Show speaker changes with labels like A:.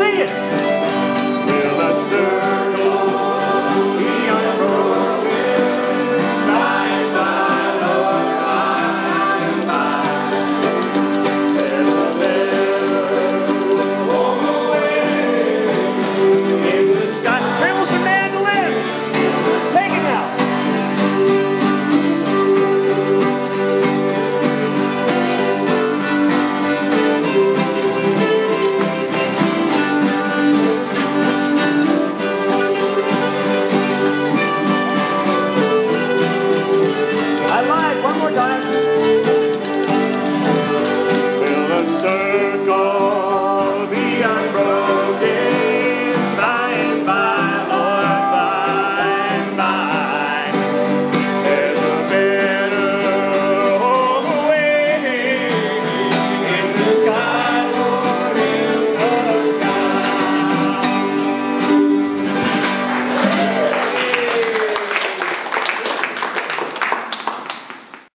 A: see it.